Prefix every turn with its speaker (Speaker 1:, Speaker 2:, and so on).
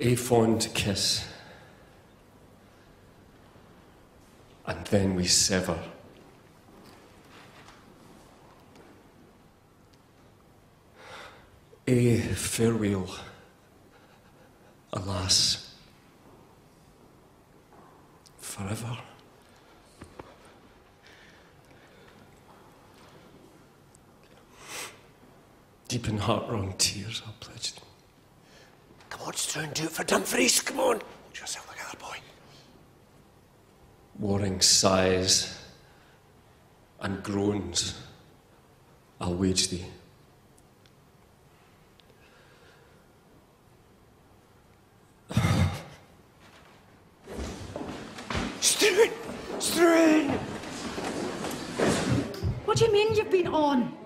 Speaker 1: Ae fond kiss. And then we sever. A farewell. Alas. Forever. Deep in heart wrung tears, I pledged.
Speaker 2: Come on, Struan, do it for Dumfries. Come on. Hold yourself together, boy.
Speaker 1: Warring sighs and groans, I'll wage thee.
Speaker 2: Struan! Struan!
Speaker 3: What do you mean you've been on?